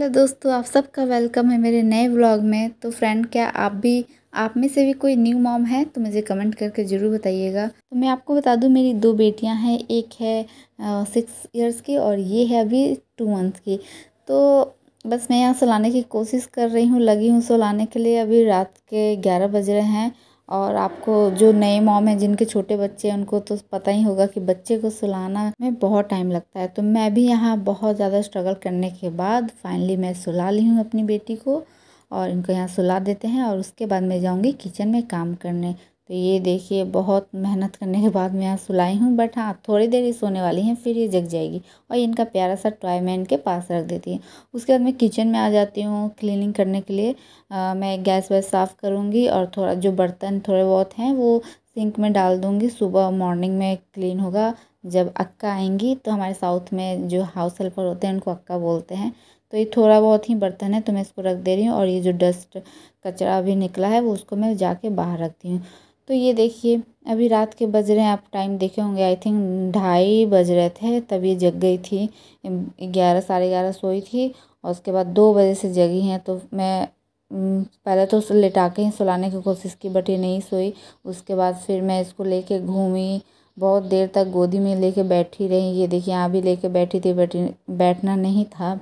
Hello दोस्तों, आप सबका वेलकम है मेरे नए व्लॉग में। तो फ्रेंड, क्या आप भी, आप में से भी कोई न्यू मॉम है तो मुझे कमेंट करके ज़रूर बताइएगा। तो मैं आपको बता दूँ, मेरी दो बेटियाँ हैं, एक है सिक्स इयर्स की और ये है अभी टू मंथ की। तो बस मैं यहाँ सुलाने की कोशिश कर रही हूँ, लगी हूँ सुलाने के लिए। अभी रात के ग्यारह बज रहे हैं और आपको जो नए मॉम हैं, जिनके छोटे बच्चे हैं, उनको तो पता ही होगा कि बच्चे को सुलाना में बहुत टाइम लगता है। तो मैं भी यहाँ बहुत ज़्यादा स्ट्रगल करने के बाद फाइनली मैं सुला ली हूँ अपनी बेटी को और इनको यहाँ सुला देते हैं और उसके बाद मैं जाऊँगी किचन में काम करने। तो ये देखिए बहुत मेहनत करने के बाद मैं यहाँ सुलाई हूँ बट हाँ थोड़ी देर ही सोने वाली हैं फिर ये जग जाएगी। और इनका प्यारा सा टॉय मैं इनके पास रख देती हूँ। उसके बाद मैं किचन में आ जाती हूँ क्लीनिंग करने के लिए। आ, मैं गैस वैस साफ़ करूँगी और थोड़ा जो बर्तन थोड़े बहुत हैं वो सिंक में डाल दूँगी। सुबह मॉर्निंग में क्लीन होगा। जब अक्का आएँगी तो हमारे साउथ में जो हाउस हेल्पर होते हैं उनको अक्का बोलते हैं। तो ये थोड़ा बहुत ही बर्तन है तो मैं इसको रख दे रही हूँ और ये जो डस्ट कचरा अभी निकला है वो उसको मैं जाके बाहर रखती हूँ। तो ये देखिए, अभी रात के बज रहे हैं, आप टाइम देखे होंगे आई थिंक ढाई बज रहे थे, तब ये जग गई थी। ग्यारह, साढ़े ग्यारह सोई थी और उसके बाद दो बजे से जगी हैं तो मैं पहले तो उसे लेटा के ही सुलाने की कोशिश की बट ये नहीं सोई। उसके बाद फिर मैं इसको लेके घूमी, बहुत देर तक गोदी में लेके बैठी रही। ये देखिए, यहाँ भी लेके बैठी थी बैठी बैठना नहीं था।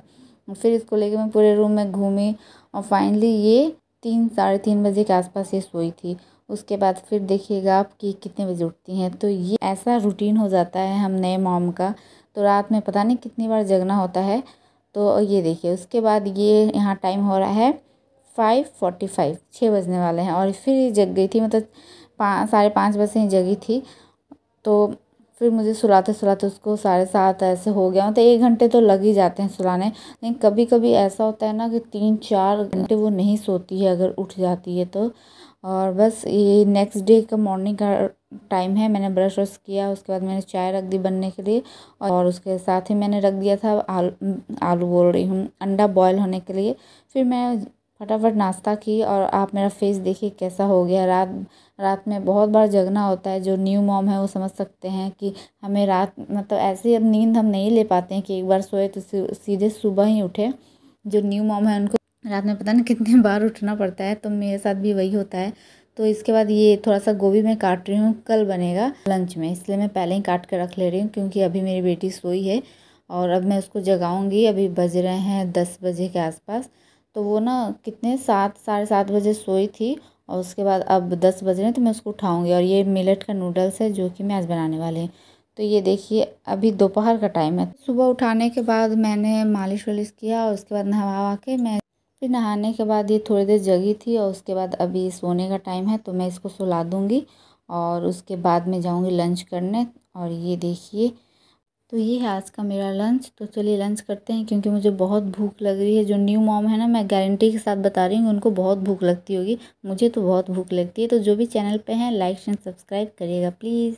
फिर इसको लेके मैं पूरे रूम में घूमी और फाइनली ये तीन, साढ़े तीन बजे के आसपास ये सोई थी। उसके बाद फिर देखिएगा आप कि कितने बजे उठती हैं। तो ये ऐसा रूटीन हो जाता है हम नए मॉम का। तो रात में पता नहीं कितनी बार जगना होता है। तो ये देखिए, उसके बाद ये यहाँ टाइम हो रहा है फाइव फोर्टी फाइव छः बजने वाले हैं। और फिर ये जग गई थी मतलब पाँच साढ़े पाँच बजे ही जगी थी। तो फिर मुझे सुलाते सुलाते उसको साढ़े सात ऐसे हो गया। तो एक घंटे तो लग ही जाते हैं सुलाने। लेकिन कभी कभी ऐसा होता है ना कि तीन, चार घंटे वो नहीं सोती है, अगर उठ जाती है तो। और बस ये नेक्स्ट डे का मॉर्निंग का टाइम है। मैंने ब्रश व्रश किया, उसके बाद मैंने चाय रख दी बनने के लिए। और उसके साथ ही मैंने रख दिया था आलू आलू बोल रही हूँ, अंडा बॉयल होने के लिए। फिर मैं फटाफट नाश्ता की और आप मेरा फेस देखिए कैसा हो गया। रात रात में बहुत बार जगना होता है, जो न्यू मॉम है वो समझ सकते हैं कि हमें रात मतलब ऐसे अब नींद हम नहीं ले पाते हैं कि एक बार सोए तो सीधे सुबह ही उठे। जो न्यू मॉम है उनको रात में पता नहीं कितने बार उठना पड़ता है तो मेरे साथ भी वही होता है। तो इसके बाद ये थोड़ा सा गोभी मैं काट रही हूँ, कल बनेगा लंच में, इसलिए मैं पहले ही काट कर रख ले रही हूँ क्योंकि अभी मेरी बेटी सोई है और अब मैं उसको जगाऊँगी। अभी बज रहे हैं दस बजे के आसपास। तो वो ना कितने सात, साढ़े सात बजे सोई थी और उसके बाद अब दस बज रहे हैं तो मैं उसको उठाऊँगी और ये मिलेट का नूडल्स है जो कि मैं आज बनाने वाली हूँ। तो ये देखिए, अभी दोपहर का टाइम है। सुबह उठाने के बाद मैंने मालिश वालिश किया और उसके बाद नहवा के मैं फिर नहाने के बाद ये थोड़ी देर जगी थी और उसके बाद अभी सोने का टाइम है तो मैं इसको सुला दूँगी और उसके बाद मैं जाऊँगी लंच करने और ये देखिए तो ये है आज का मेरा लंच तो चलिए लंच करते हैं क्योंकि मुझे बहुत भूख लग रही है। जो न्यू मॉम है ना, मैं गारंटी के साथ बता रही हूँ, उनको बहुत भूख लगती होगी। मुझे तो बहुत भूख लगती है तो जो भी चैनल पे हैं लाइक एंड सब्सक्राइब करिएगा प्लीज़